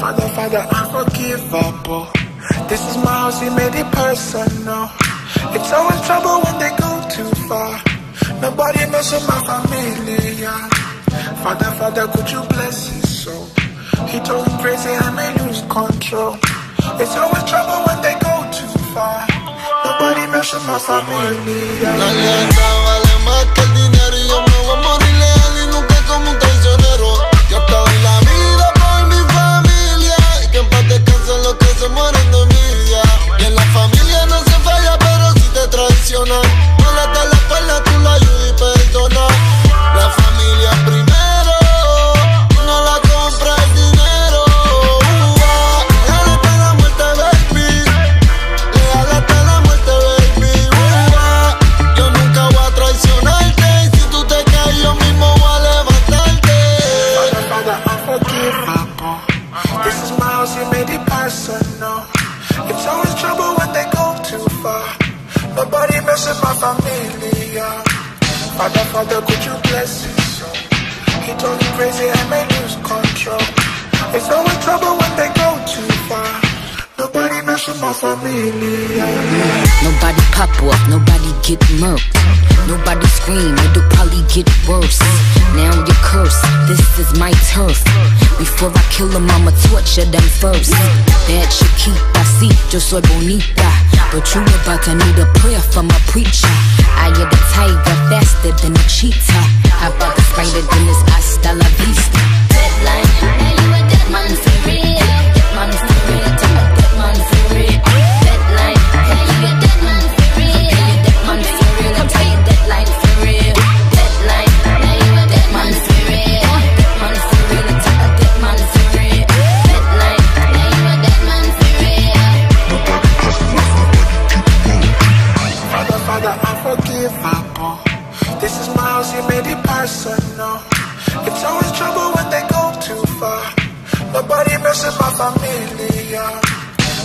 Father, Father, unforgivable. This is my house, he made it personal. It's always trouble when they go too far. Nobody with my family. yeah. Father, Father, could you bless his soul? He told me crazy, I may lose control. It's always trouble when they go too far. Nobody with my family. Yeah. Is my you made it personal. It's always trouble when they go too far. Nobody mess with my family. yeah. Father, Father, could you bless his soul? He told me crazy, I may lose control. It's always trouble when they go too far. Nobody my family. Nobody pop off, nobody get murked. Nobody scream, it'll probably get worse. Now you curse, this is my turf. Before I kill them, I'ma torture them first. That Chiquita, sí, yo soy bonita. But you about to need a prayer from a preacher. I am the tiger, faster than a cheetah. How about the spider, then it's hasta la vista. Deadline, Father, unforgivable. This is miles, you made it personal. It's always trouble when they go too far. Nobody with my family. yeah.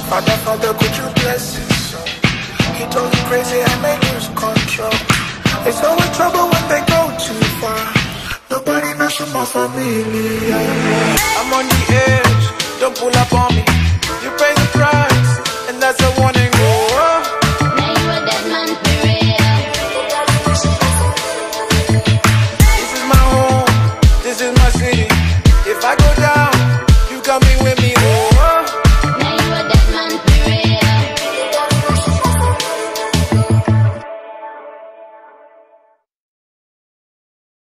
Father, Father, could you bless his? He told me crazy, I may lose control. It's always trouble when they go too far. Nobody mess with my family. I'm on the edge, don't pull up on me. You pay the price, and that's a warning. This is my city. If I go down, you coming with me.